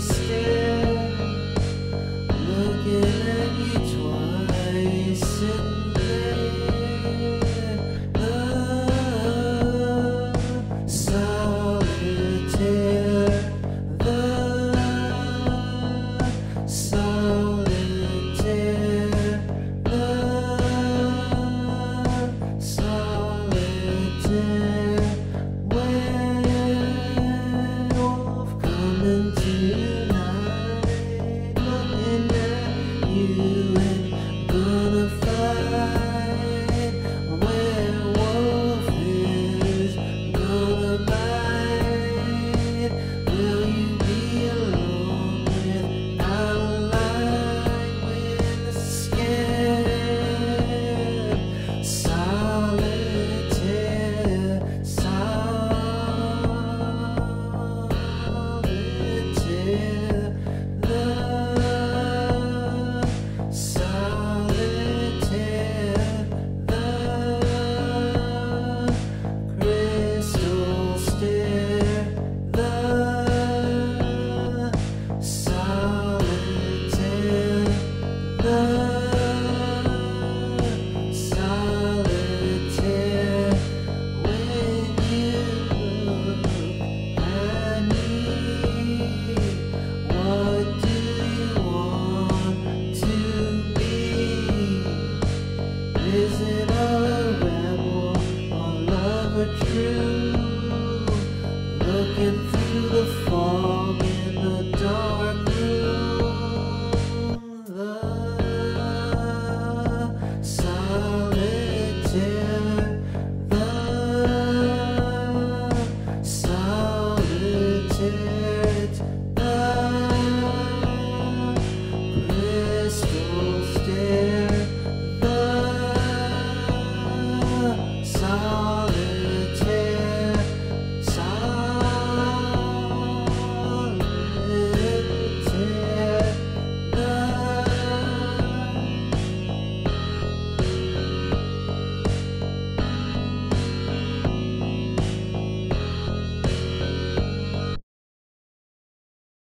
silently